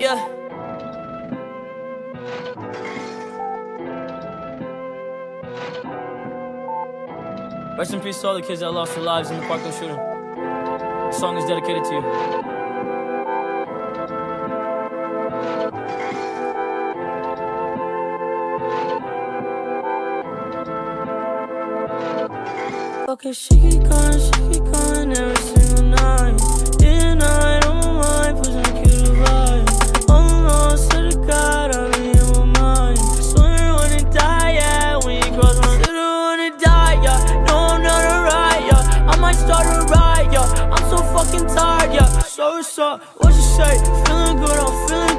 yeah. Rest in peace to all the kids that lost their lives in the Parkland shooting. The song is dedicated to you. Okay, she keep going, she keep going every single night. So what's up? What you say? Feeling good, I'm feeling